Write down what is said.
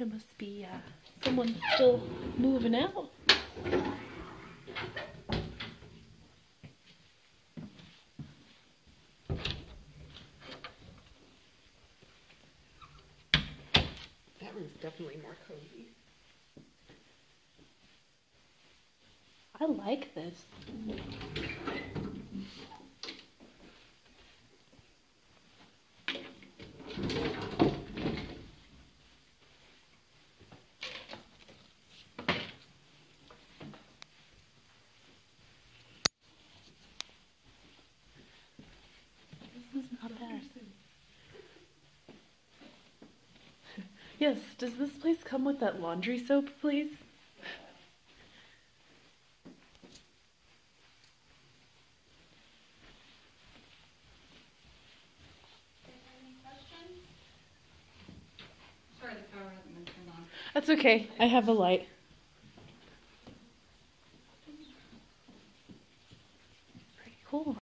There must be uh, someone still moving out. That one's definitely more cozy. I like this. Yes, does this place come with that laundry soap, please? Sorry, the power hasn't turned on. That's okay. I have a light. Pretty cool.